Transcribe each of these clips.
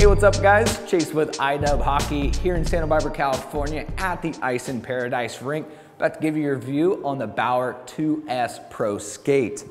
Hey, what's up guys? Chase with iDub Hockey here in Santa Barbara, California at the Ice in Paradise rink. About to give you your view on the Bauer 2S Pro Skate.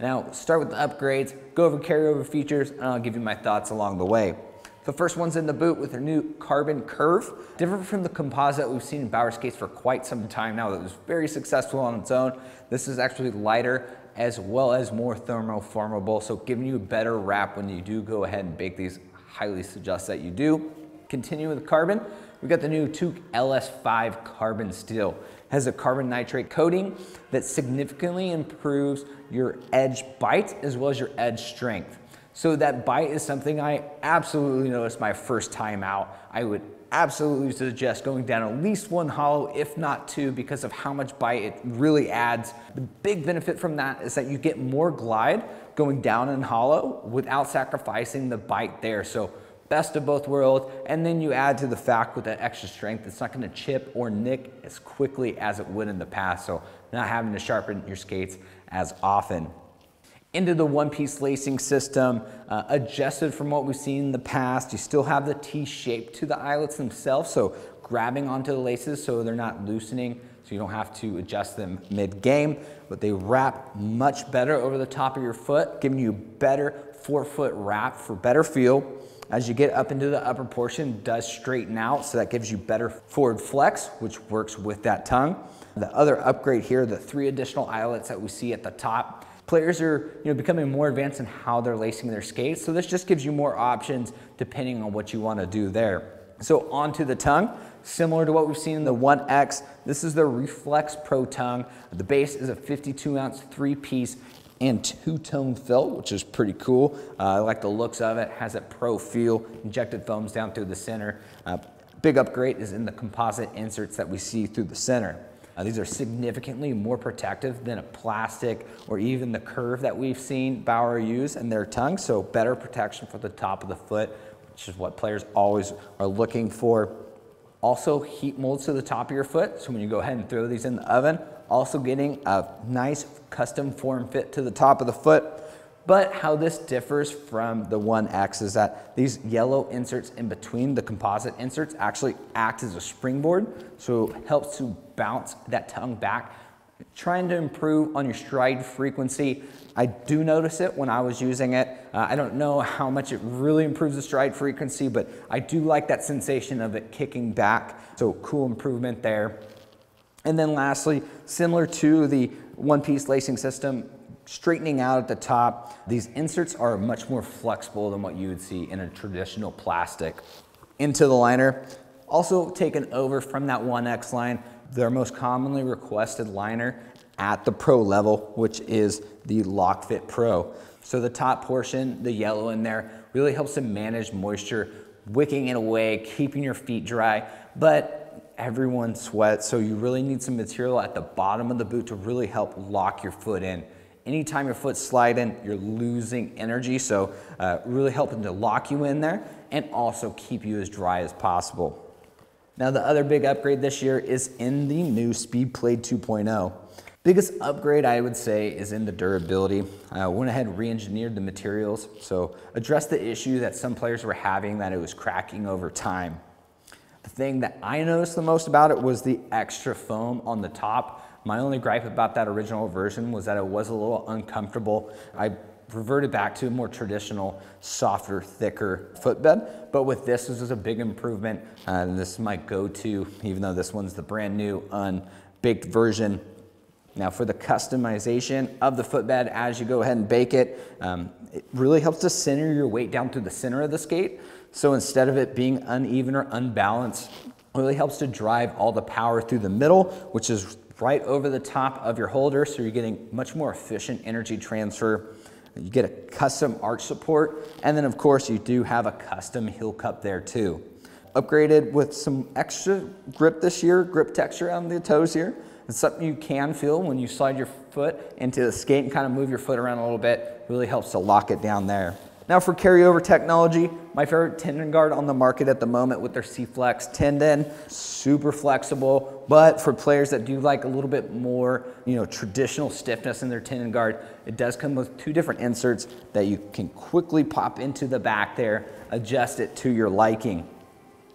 Now, start with the upgrades, go over carryover features, and I'll give you my thoughts along the way. The first one's in the boot with their new carbon Curv. Different from the composite we've seen in Bauer skates for quite some time now that was very successful on its own. This is actually lighter as well as more thermoformable, so giving you a better wrap when you do go ahead and bake these. Highly suggest that you do. Continue with carbon. We got the new Tuuk LS5 carbon steel. It has a carbon nitrate coating that significantly improves your edge bite as well as your edge strength. So that bite is something I absolutely noticed my first time out. I would absolutely suggest going down at least one hollow, if not two, because of how much bite it really adds. The big benefit from that is that you get more glide going down in hollow without sacrificing the bite there. So best of both worlds. And then you add to the fact with that extra strength, it's not gonna chip or nick as quickly as it would in the past. So not having to sharpen your skates as often into the one-piece lacing system, uh, adjusted from what we've seen in the past. You still have the T-shape to the eyelets themselves, so grabbing onto the laces so they're not loosening, so you don't have to adjust them mid-game, but they wrap much better over the top of your foot, giving you better forefoot wrap for better feel. As you get up into the upper portion, does straighten out, so that gives you better forward flex, which works with that tongue. The other upgrade here, the three additional eyelets that we see at the top, Players are you know, becoming more advanced in how they're lacing their skates, so this just gives you more options depending on what you want to do there. So onto the tongue, similar to what we've seen in the 1X, this is the Reflex Pro tongue. The base is a 52 ounce three piece and two-tone fill, which is pretty cool. Uh, I like the looks of it, has that pro feel, injected foams down through the center. Uh, big upgrade is in the composite inserts that we see through the center. Uh, these are significantly more protective than a plastic or even the curve that we've seen Bauer use in their tongue. So better protection for the top of the foot, which is what players always are looking for. Also heat molds to the top of your foot. So when you go ahead and throw these in the oven, also getting a nice custom form fit to the top of the foot. But how this differs from the 1X is that these yellow inserts in between the composite inserts actually act as a springboard. So it helps to bounce that tongue back. Trying to improve on your stride frequency. I do notice it when I was using it. Uh, I don't know how much it really improves the stride frequency, but I do like that sensation of it kicking back. So cool improvement there. And then lastly, similar to the one-piece lacing system, straightening out at the top. These inserts are much more flexible than what you would see in a traditional plastic. Into the liner, also taken over from that 1X line, their most commonly requested liner at the pro level, which is the LockFit Pro. So the top portion, the yellow in there, really helps to manage moisture, wicking it away, keeping your feet dry, but everyone sweats, so you really need some material at the bottom of the boot to really help lock your foot in. Anytime your foot's sliding, you're losing energy. So uh, really helping to lock you in there and also keep you as dry as possible. Now the other big upgrade this year is in the new SpeedPlate 2.0. Biggest upgrade I would say is in the durability. I went ahead and re-engineered the materials, so addressed the issue that some players were having that it was cracking over time. The thing that I noticed the most about it was the extra foam on the top my only gripe about that original version was that it was a little uncomfortable. I reverted back to a more traditional, softer, thicker footbed. But with this, this is a big improvement. Uh, and this is my go-to, even though this one's the brand new unbaked version. Now for the customization of the footbed as you go ahead and bake it, um, it really helps to center your weight down through the center of the skate. So instead of it being uneven or unbalanced, really helps to drive all the power through the middle, which is right over the top of your holder, so you're getting much more efficient energy transfer. You get a custom arch support, and then of course you do have a custom heel cup there too. Upgraded with some extra grip this year, grip texture on the toes here. It's something you can feel when you slide your foot into the skate and kind of move your foot around a little bit. Really helps to lock it down there. Now for carryover technology, my favorite tendon guard on the market at the moment with their C-Flex tendon, super flexible, but for players that do like a little bit more, you know, traditional stiffness in their tendon guard, it does come with two different inserts that you can quickly pop into the back there, adjust it to your liking.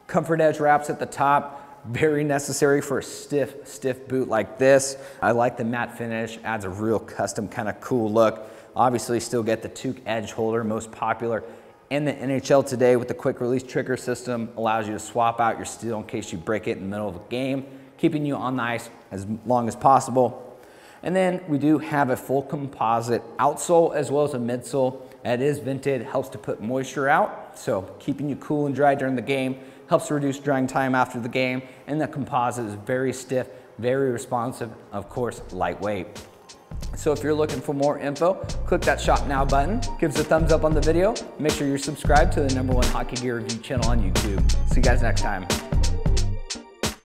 Comfort Edge wraps at the top, very necessary for a stiff, stiff boot like this. I like the matte finish, adds a real custom kind of cool look. Obviously still get the Tuuk edge holder, most popular in the NHL today with the quick release trigger system, allows you to swap out your steel in case you break it in the middle of a game, keeping you on the ice as long as possible. And then we do have a full composite outsole as well as a midsole. That is vented, helps to put moisture out, so keeping you cool and dry during the game, helps to reduce drying time after the game, and the composite is very stiff, very responsive, of course, lightweight. So if you're looking for more info, click that shop now button, give us a thumbs up on the video, make sure you're subscribed to the number one hockey gear review channel on YouTube. See you guys next time.